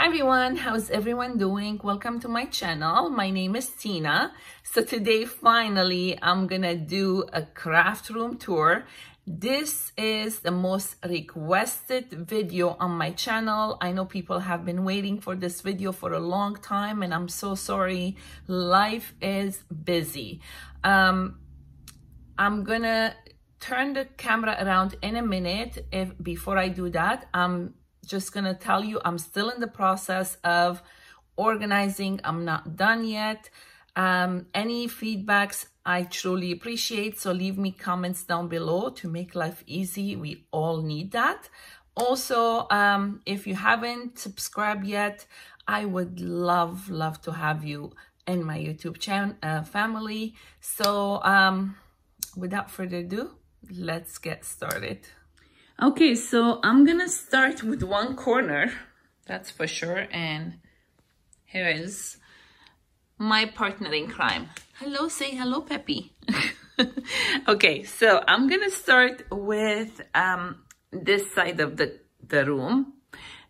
Hi everyone, how's everyone doing? Welcome to my channel. My name is Tina. So today finally I'm gonna do a craft room tour. This is the most requested video on my channel. I know people have been waiting for this video for a long time and I'm so sorry. Life is busy. Um, I'm gonna turn the camera around in a minute. If Before I do that, I'm just gonna tell you I'm still in the process of organizing. I'm not done yet. Um, any feedbacks I truly appreciate. So leave me comments down below to make life easy. We all need that. Also, um, if you haven't subscribed yet, I would love, love to have you in my YouTube channel uh, family. So um, without further ado, let's get started. Okay, so I'm gonna start with one corner, that's for sure. And here is my partner in crime. Hello, say hello, Peppy. okay, so I'm gonna start with um, this side of the, the room.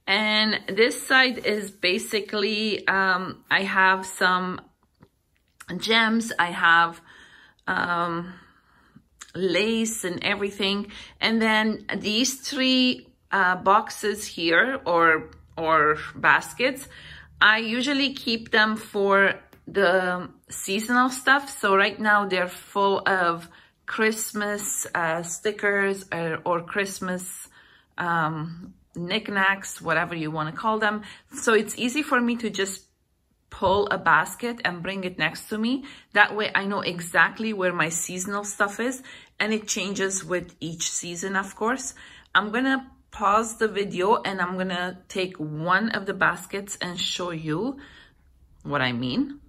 And this side is basically, um, I have some gems, I have um, lace and everything. And then these three uh, boxes here or, or baskets, I usually keep them for the seasonal stuff. So right now they're full of Christmas uh, stickers or, or Christmas um, knickknacks, whatever you want to call them. So it's easy for me to just pull a basket and bring it next to me. That way I know exactly where my seasonal stuff is and it changes with each season, of course. I'm gonna pause the video and I'm gonna take one of the baskets and show you what I mean.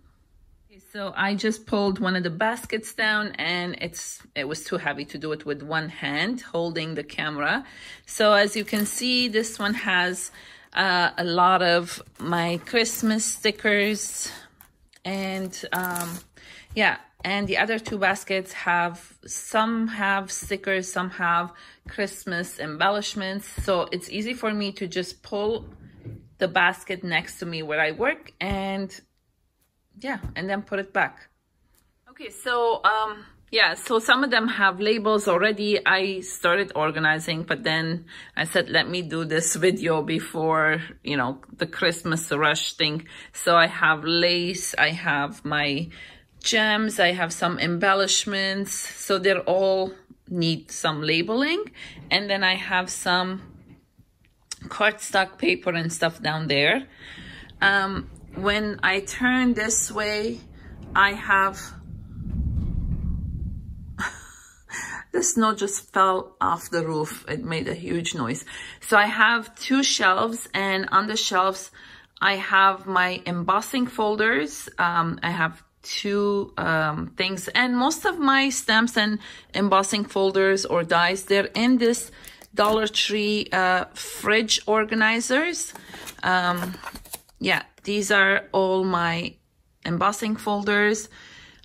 So I just pulled one of the baskets down and it's it was too heavy to do it with one hand holding the camera. So as you can see, this one has uh, a lot of my Christmas stickers and um, yeah and the other two baskets have some have stickers some have Christmas embellishments. So it's easy for me to just pull the basket next to me where I work and yeah and then put it back. Okay so um yeah, so some of them have labels already. I started organizing, but then I said, let me do this video before, you know, the Christmas rush thing. So I have lace, I have my gems, I have some embellishments. So they're all need some labeling. And then I have some cardstock paper and stuff down there. Um, when I turn this way, I have the snow just fell off the roof. It made a huge noise. So I have two shelves and on the shelves, I have my embossing folders. Um, I have two um, things and most of my stamps and embossing folders or dies, they're in this Dollar Tree uh, fridge organizers. Um, yeah, these are all my embossing folders.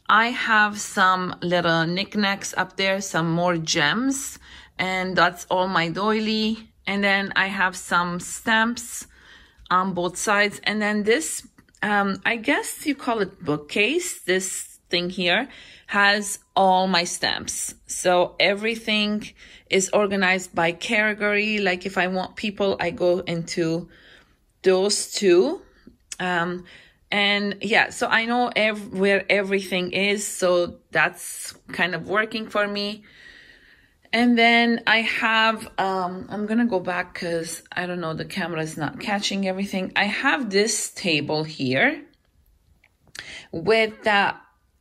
I have some little knickknacks up there, some more gems, and that's all my doily. And then I have some stamps on both sides. And then this, um, I guess you call it bookcase, this thing here has all my stamps. So everything is organized by category. Like if I want people, I go into those two. Um, and yeah, so I know ev where everything is. So that's kind of working for me. And then I have, um, I'm to go back because I don't know, the camera is not catching everything. I have this table here with the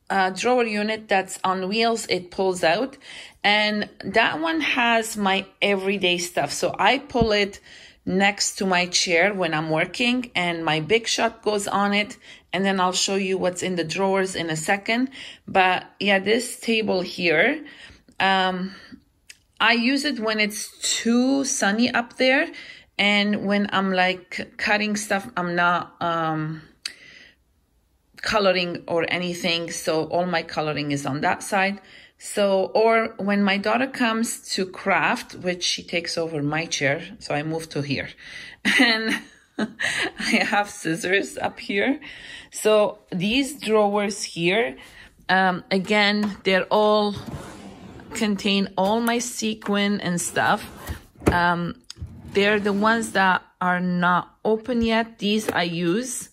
uh, drawer unit that's on wheels. It pulls out and that one has my everyday stuff. So I pull it next to my chair when I'm working and my big shot goes on it and then I'll show you what's in the drawers in a second. But yeah, this table here, um, I use it when it's too sunny up there and when I'm like cutting stuff, I'm not um, coloring or anything. So all my coloring is on that side. So, or when my daughter comes to craft, which she takes over my chair, so I move to here. And I have scissors up here. So these drawers here, um, again, they're all contain all my sequin and stuff. Um, they're the ones that are not open yet. These I use,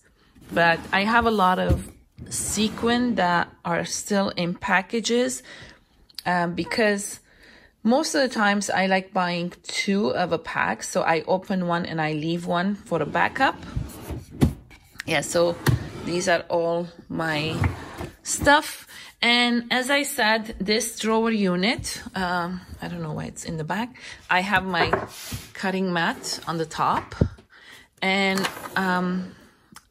but I have a lot of sequin that are still in packages um, because most of the times I like buying two of a pack. So I open one and I leave one for a backup. Yeah, so these are all my stuff. And as I said, this drawer unit, um, I don't know why it's in the back. I have my cutting mat on the top. And um,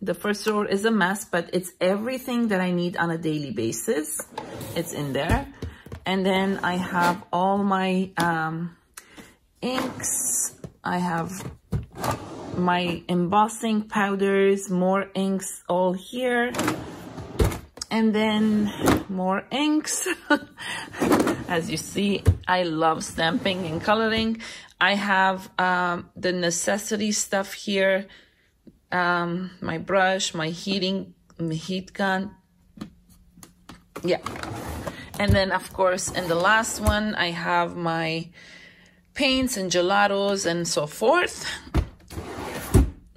the first drawer is a mess, but it's everything that I need on a daily basis. It's in there. And then I have all my um, inks. I have my embossing powders, more inks all here and then more inks. As you see, I love stamping and coloring. I have um, the necessity stuff here, um, my brush, my heating, my heat gun. Yeah. And then, of course, in the last one, I have my paints and gelatos and so forth.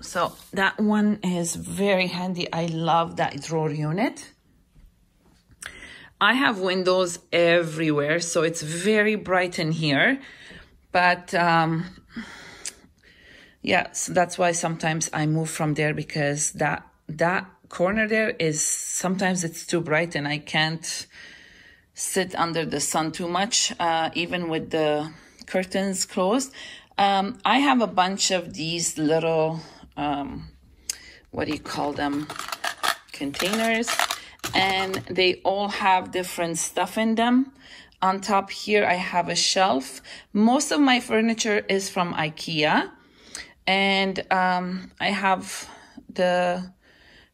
So that one is very handy. I love that drawer unit. I have windows everywhere, so it's very bright in here. But um, yeah, so that's why sometimes I move from there because that that corner there is sometimes it's too bright and I can't sit under the sun too much, uh, even with the curtains closed. Um, I have a bunch of these little, um, what do you call them, containers and they all have different stuff in them. On top here, I have a shelf. Most of my furniture is from Ikea. And um, I have the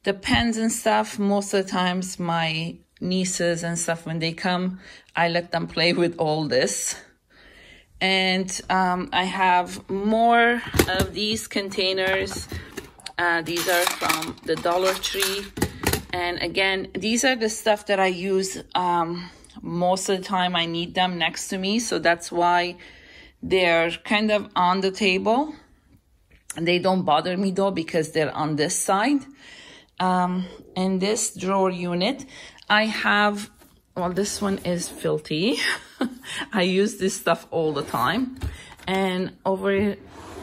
the pens and stuff. Most of the times, my nieces and stuff, when they come, I let them play with all this. And um, I have more of these containers. Uh, these are from the Dollar Tree. And again, these are the stuff that I use um, most of the time. I need them next to me. So that's why they're kind of on the table. And they don't bother me though because they're on this side. Um, in this drawer unit, I have, well, this one is filthy. I use this stuff all the time. And over,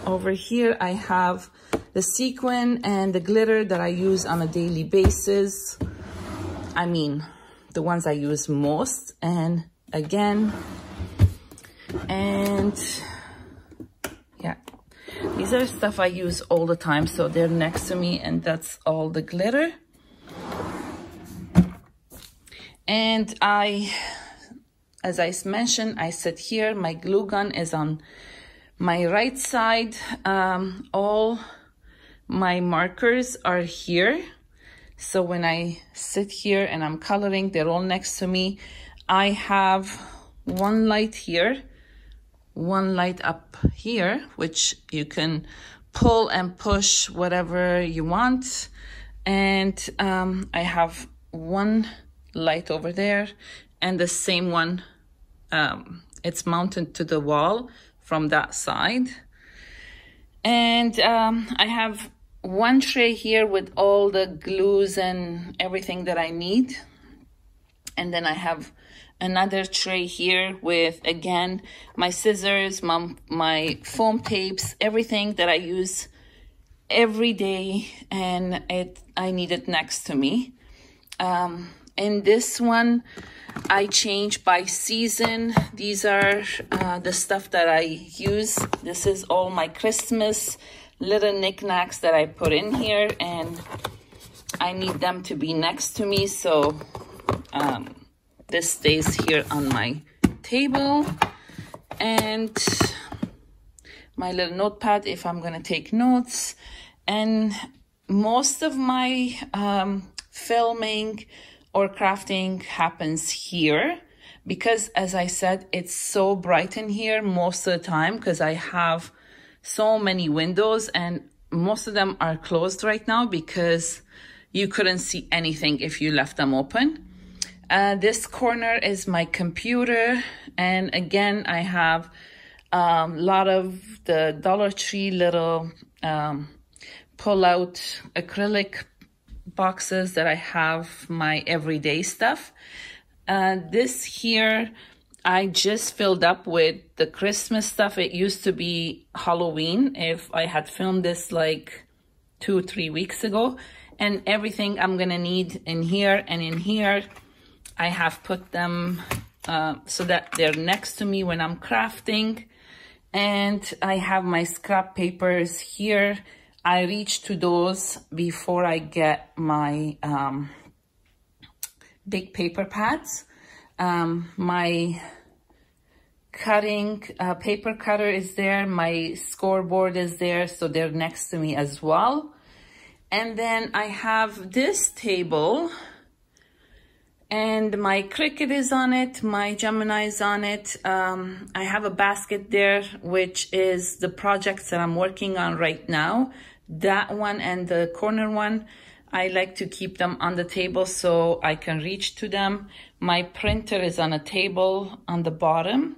over here, I have the sequin and the glitter that I use on a daily basis. I mean, the ones I use most. And again, and yeah, these are stuff I use all the time. So they're next to me and that's all the glitter. And I, as I mentioned, I sit here. My glue gun is on my right side. Um, all my markers are here. So when I sit here and I'm coloring, they're all next to me. I have one light here, one light up here, which you can pull and push whatever you want. And um, I have one light over there and the same one, um, it's mounted to the wall from that side. And um, I have one tray here with all the glues and everything that I need. And then I have another tray here with, again, my scissors, my, my foam tapes, everything that I use every day and it I need it next to me. Um, in this one, I change by season. These are uh, the stuff that I use. This is all my Christmas little knickknacks that I put in here and I need them to be next to me so um, this stays here on my table and my little notepad if I'm gonna take notes and most of my um, filming or crafting happens here because as I said it's so bright in here most of the time because I have so many windows and most of them are closed right now because you couldn't see anything if you left them open. Uh, this corner is my computer. And again, I have a um, lot of the Dollar Tree little um, pull out acrylic boxes that I have my everyday stuff. Uh, this here, I just filled up with the Christmas stuff. It used to be Halloween if I had filmed this like two, three weeks ago. And everything I'm gonna need in here and in here, I have put them uh, so that they're next to me when I'm crafting. And I have my scrap papers here. I reach to those before I get my um, big paper pads. Um, my cutting uh, paper cutter is there. My scoreboard is there, so they're next to me as well. And then I have this table and my Cricut is on it, my Gemini is on it. Um, I have a basket there, which is the projects that I'm working on right now. That one and the corner one, I like to keep them on the table so I can reach to them. My printer is on a table on the bottom.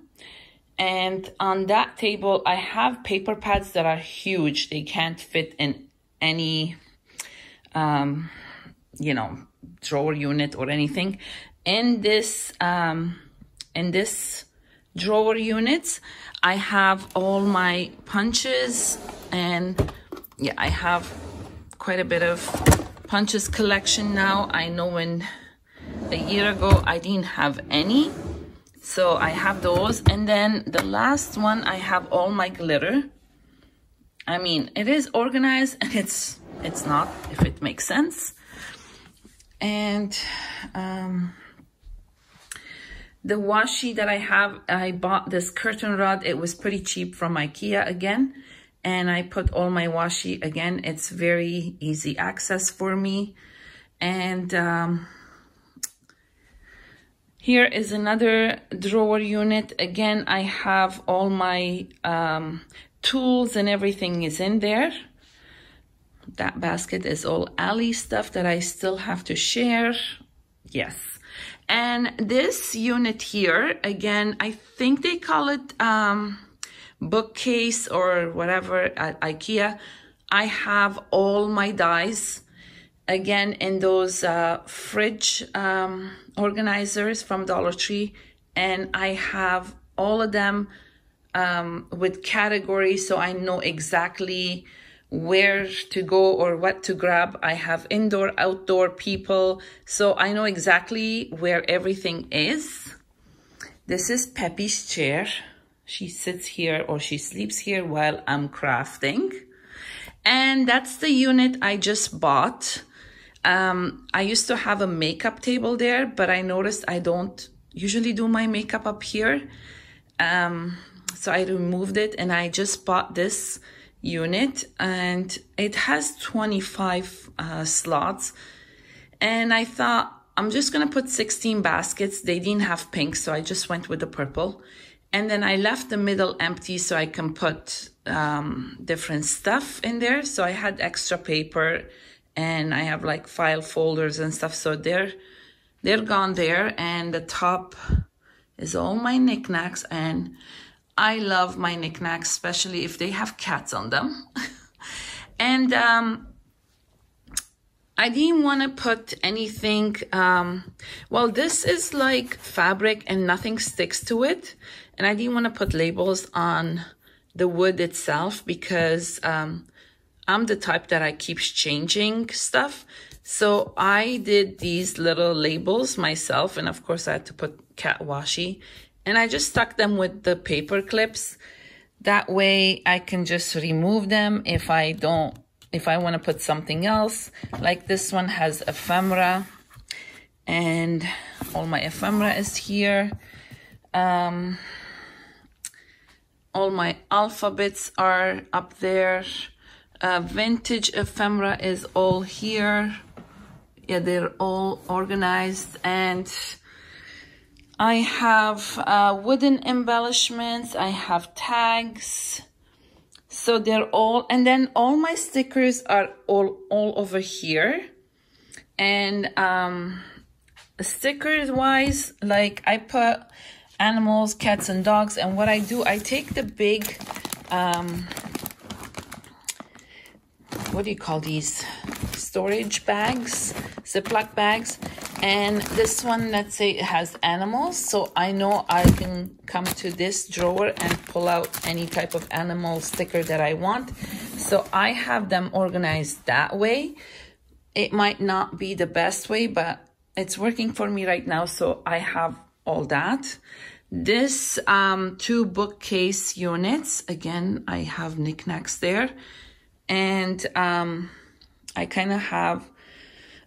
And on that table, I have paper pads that are huge. They can't fit in any, um, you know, drawer unit or anything. In this, um, in this drawer units, I have all my punches and yeah, I have quite a bit of punches collection now. I know when a year ago I didn't have any. So I have those. And then the last one, I have all my glitter. I mean, it is organized and it's, it's not, if it makes sense. And um, the washi that I have, I bought this curtain rod. It was pretty cheap from Ikea again. And I put all my washi again. It's very easy access for me. And um, here is another drawer unit. Again, I have all my um, tools and everything is in there that basket is all Ali stuff that I still have to share. Yes. And this unit here, again, I think they call it um, bookcase or whatever at Ikea. I have all my dies again in those uh, fridge um, organizers from Dollar Tree. And I have all of them um, with categories so I know exactly where to go or what to grab. I have indoor, outdoor people, so I know exactly where everything is. This is Peppy's chair. She sits here or she sleeps here while I'm crafting. And that's the unit I just bought. Um, I used to have a makeup table there, but I noticed I don't usually do my makeup up here. Um, so I removed it and I just bought this unit and it has 25 uh, slots and I thought I'm just gonna put 16 baskets they didn't have pink so I just went with the purple and then I left the middle empty so I can put um, different stuff in there. So I had extra paper and I have like file folders and stuff. So they're they're gone there. And the top is all my knickknacks. And I love my knickknacks, especially if they have cats on them. and um, I didn't want to put anything, um, well, this is like fabric and nothing sticks to it. And I didn't want to put labels on the wood itself because um, I'm the type that I keeps changing stuff. So I did these little labels myself. And of course I had to put cat washi and I just stuck them with the paper clips. That way I can just remove them if I don't, if I want to put something else. Like this one has ephemera and all my ephemera is here. Um, all my alphabets are up there. Uh, vintage ephemera is all here. Yeah, they're all organized and I have uh, wooden embellishments. I have tags, So they're all, and then all my stickers are all, all over here. And um, stickers wise, like I put animals, cats and dogs. And what I do, I take the big, um, what do you call these? Storage bags, Ziploc bags. And this one, let's say it has animals. So I know I can come to this drawer and pull out any type of animal sticker that I want. So I have them organized that way. It might not be the best way, but it's working for me right now. So I have all that. This um, two bookcase units, again, I have knickknacks there. And um, I kind of have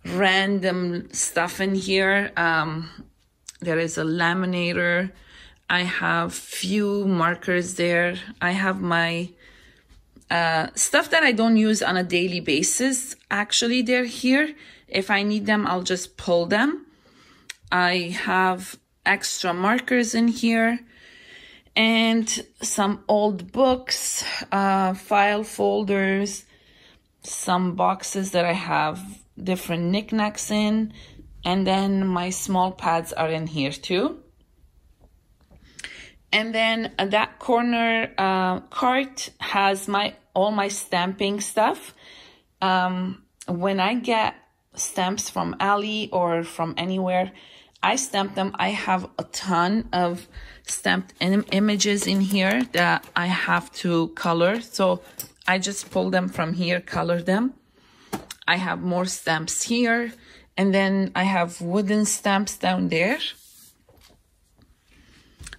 random stuff in here. Um, there is a laminator. I have few markers there. I have my uh, stuff that I don't use on a daily basis. Actually, they're here. If I need them, I'll just pull them. I have extra markers in here and some old books, uh, file folders, some boxes that I have different knickknacks in, and then my small pads are in here too. And then that corner uh, cart has my all my stamping stuff. Um, when I get stamps from Ali or from anywhere, I stamp them. I have a ton of stamped Im images in here that I have to color. So I just pull them from here, color them. I have more stamps here. And then I have wooden stamps down there.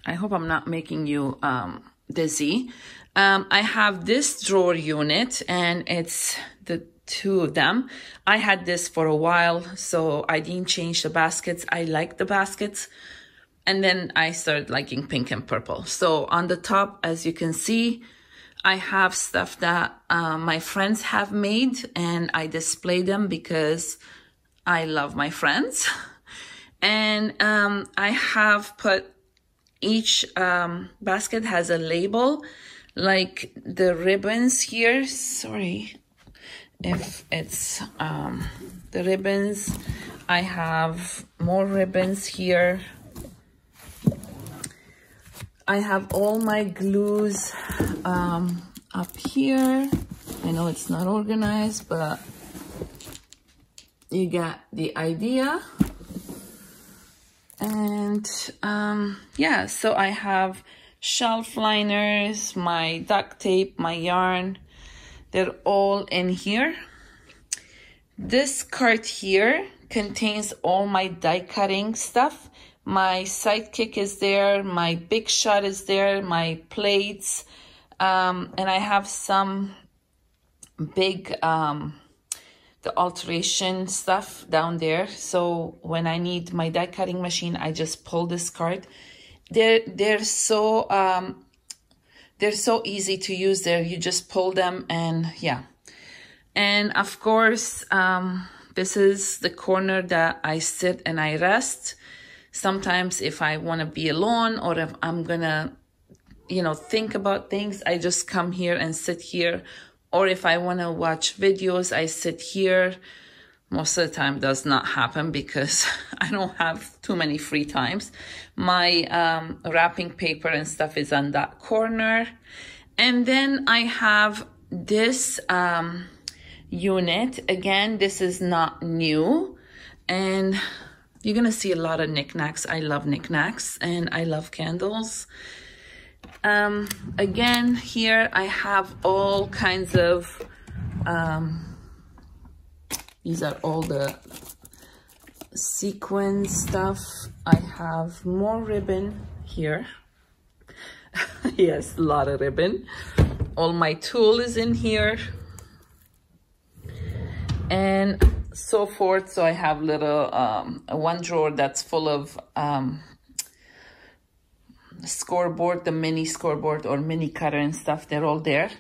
I hope I'm not making you um, dizzy. Um, I have this drawer unit and it's the two of them. I had this for a while, so I didn't change the baskets. I like the baskets. And then I started liking pink and purple. So on the top, as you can see, I have stuff that uh, my friends have made and I display them because I love my friends. And um, I have put each um, basket has a label like the ribbons here. Sorry if it's um, the ribbons. I have more ribbons here. I have all my glues um, up here. I know it's not organized, but you got the idea. And um, yeah, so I have shelf liners, my duct tape, my yarn. They're all in here. This cart here contains all my die cutting stuff. My sidekick is there, my big shot is there, my plates, um, and I have some big um, the alteration stuff down there. So when I need my die cutting machine, I just pull this card. They're they're so um, they're so easy to use. There, you just pull them and yeah. And of course, um, this is the corner that I sit and I rest. Sometimes if I want to be alone or if I'm gonna, you know, think about things, I just come here and sit here or if I want to watch videos, I sit here. Most of the time does not happen because I don't have too many free times. My um, wrapping paper and stuff is on that corner. And then I have this um, unit. Again, this is not new. And you're to see a lot of knickknacks. I love knickknacks and I love candles. Um, again, here I have all kinds of, um, these are all the sequin stuff. I have more ribbon here. yes, a lot of ribbon. All my tool is in here. And so forth. So I have little, um, one drawer that's full of um, scoreboard, the mini scoreboard or mini cutter and stuff, they're all there.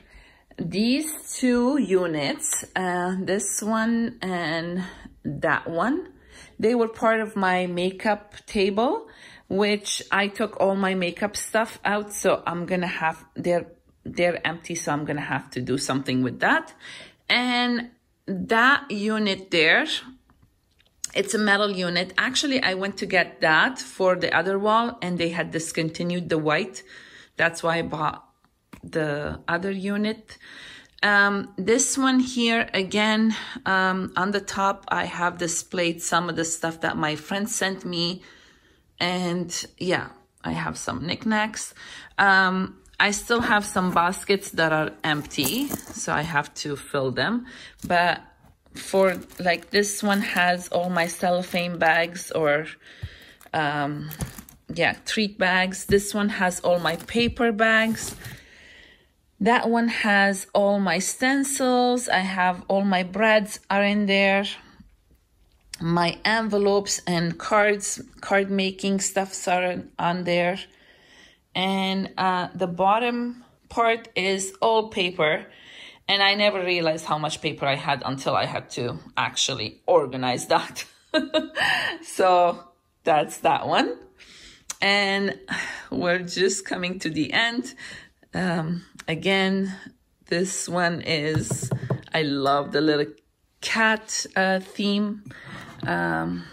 These two units, uh, this one and that one, they were part of my makeup table, which I took all my makeup stuff out. So I'm to have, they're they're empty, so I'm gonna have to do something with that. And that unit there, it's a metal unit. Actually, I went to get that for the other wall and they had discontinued the white. That's why I bought the other unit. Um, this one here, again, um, on the top, I have displayed some of the stuff that my friend sent me. And yeah, I have some knickknacks. Um, I still have some baskets that are empty, so I have to fill them. But for like this one has all my cellophane bags or um, yeah, treat bags. This one has all my paper bags. That one has all my stencils. I have all my brads are in there. My envelopes and cards, card making stuffs are on there. And uh, the bottom part is all paper. And I never realized how much paper I had until I had to actually organize that. so that's that one. And we're just coming to the end. Um, again, this one is, I love the little cat uh, theme. Um,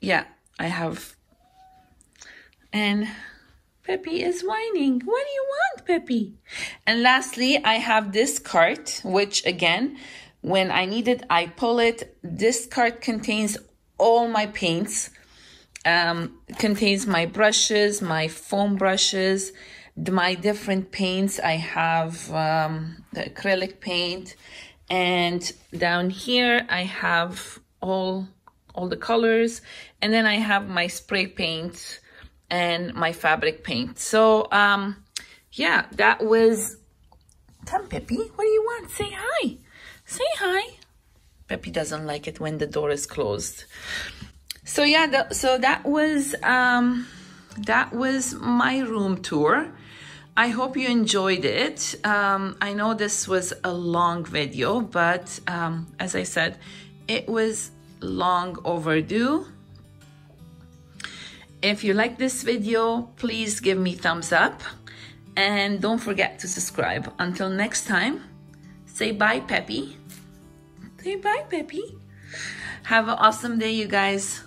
yeah, I have, and Peppy is whining. What do you want, Peppy? And lastly, I have this cart, which again, when I need it, I pull it. This cart contains all my paints, um, contains my brushes, my foam brushes, my different paints. I have um, the acrylic paint, and down here I have all all the colors, and then I have my spray paint and my fabric paint. So, um, yeah, that was, come Peppy, what do you want? Say hi. Say hi. Peppy doesn't like it when the door is closed. So yeah, the, so that was, um, that was my room tour. I hope you enjoyed it. Um, I know this was a long video, but um, as I said, it was long overdue. If you like this video, please give me thumbs up and don't forget to subscribe. Until next time, say bye, Peppy. Say bye, Peppy. Have an awesome day, you guys.